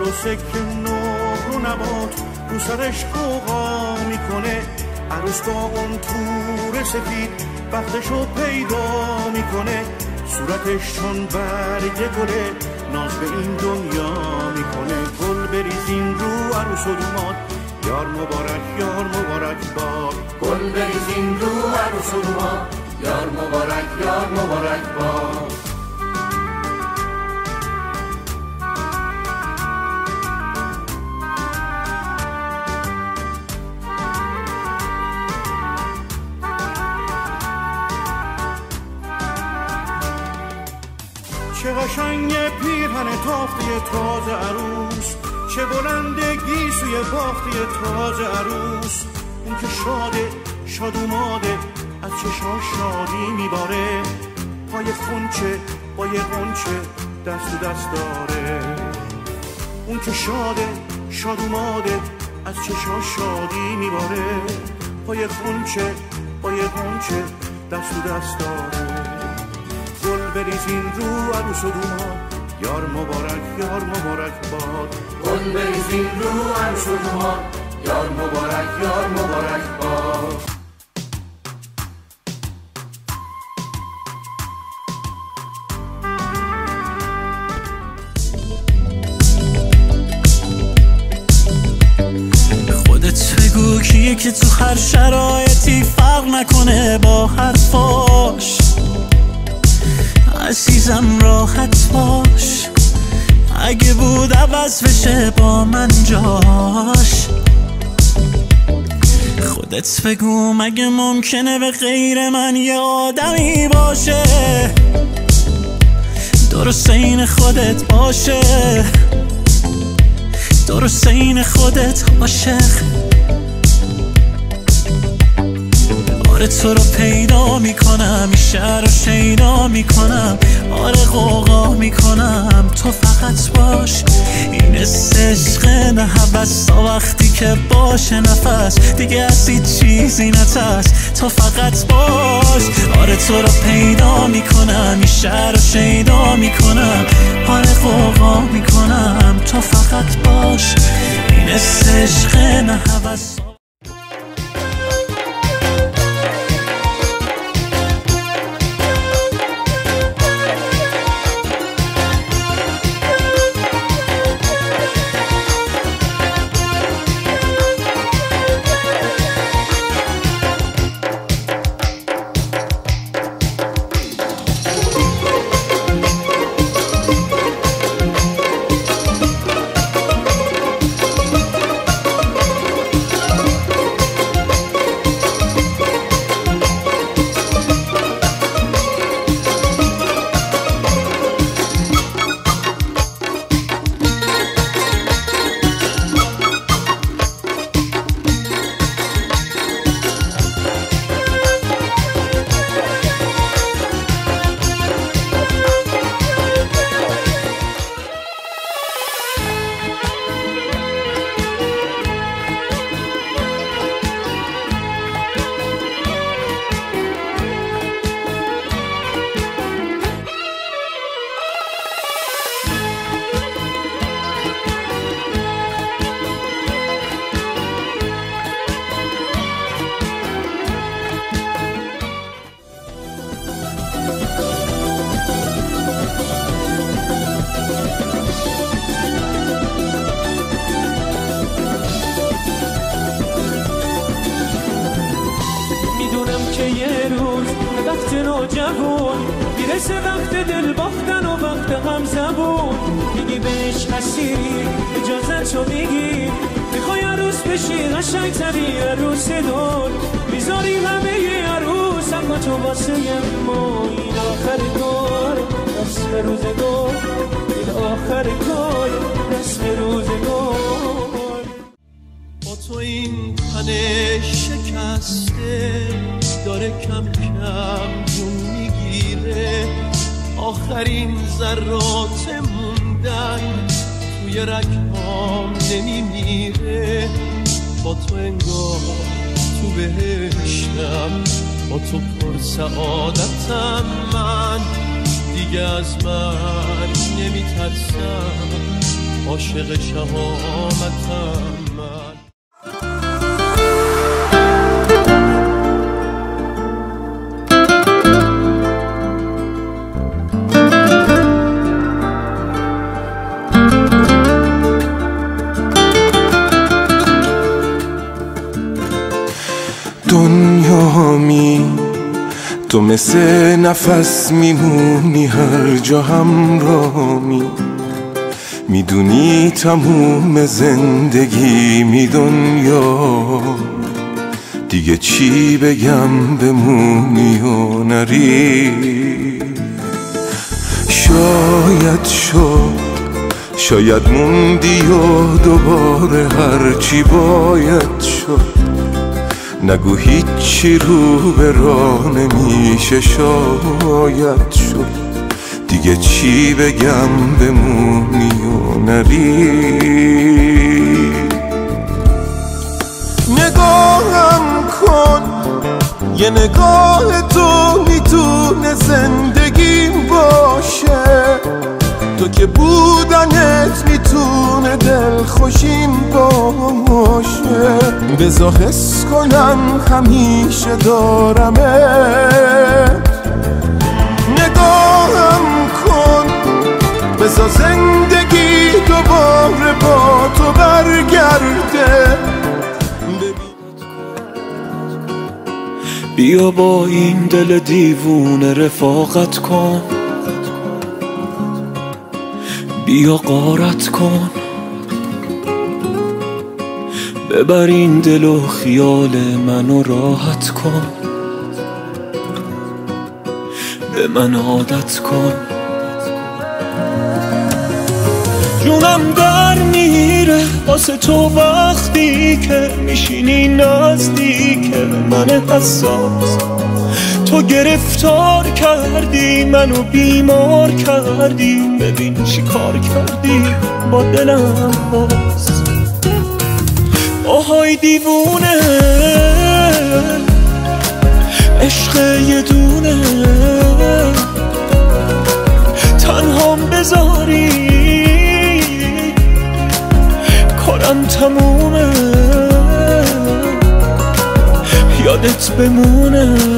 و سکه نقل و نبات رو سرش قوقا می‌کنه. عروس با اون تور سفید بختشو پیدا می‌کنه. صورتش چون برگ گله ناز به این دنیا می‌کنه. گل بریزین رو عروس و دوماد یار مبارک یار مبارک باد. گل بریزین رو عروس و دوماد یار مبارک یار مبارک باد. چه قشنگ پیرهن تافته تازه عروس چه بلندگی سوی باخته تازه عروس. اون که شاده شاد اوماده از چشما شادی میباره. پای خونچه با یه غنچه دست دست داره. اون که شاده شاد اوماده از چشما شادی میباره. پای خونچه با یه غنچه دست دست داره. بریزین رو عروس و دوما یار مبارک یار مبارک باد. گل بریزین رو عروس و دوما یار مبارک یار مبارک باد. که تو هر شرایطی فرق نکنه با حرفاش. عزیزم راحت باش. اگه بود عوض بشه با من جاش. خودت بگو مگه ممکنه به غیر من یه آدمی باشه؟ درست این خودت باشه. درست این خودت عاشق. آره تو رو پیدا می‌کنم این شهر رو شیدا می‌کنم. آره قوقا می‌کنم تو فقط باش. این عشق نه تا وقتی که باشه نفس. دیگه از چیزی نترس تو فقط باش. آره تو رو پیدا می‌کنم این شهر رو شیدا می‌کنم. آره قوقا می‌کنم تو فقط باش. این عشق نه جوون می‌رسه وقت دل باختن و وقت غم زبون. میگی بهش اسیری اجازت رو میگی. می‌خوای عروس بشی قشنگ تری عروس دور. می‌ذاری همه ی عروس اما تو واسه ما این آخر کار. رسم روزگار این آخر کار. رسم روزگار با تو این تن شکسته داره کم کم جون می‌گیره. آخرین ذرات موندن توی رکام نمیمیره. با تو انگار تو بهشتم با تو پر سعادتم. من دیگه از من نمیترسم. عاشق شهامتم من. دنیا می تو مثل نفس میمونی هر جا همرامی می‌دونی تموم زندگی می دنیا دیگه چی بگم بمونی و نری. شاید شد شاید موندی و دوباره هرچی باید شد. نگو هیچی رو به راه نمیشه شاید شد. دیگه چی بگم بمونی و نری؟ نگاهم کن یه نگاه تو می‌تونه زندگیم باشه. تو که بودنت می‌تونه دل خوشیم باشه بزا حس کنم همیشه دارمت نگاهم کن. بزا زندگی دوباره با تو برگرده. بیا با این دل دیوونه رفاقت کن. بیا قارت کن. ببر این دل و خیال منو راحت کن. به من عادت کن. جونم در میره واسه تو وقتی که میشینی نزدیک من حساس. تو گرفتار کردی منو بیمار کردی. ببین چی کار کردی با دلم باز. آهای دیوونه عشق یه دونه. تنهام بذاری کارم تمومه. یادت بمونه.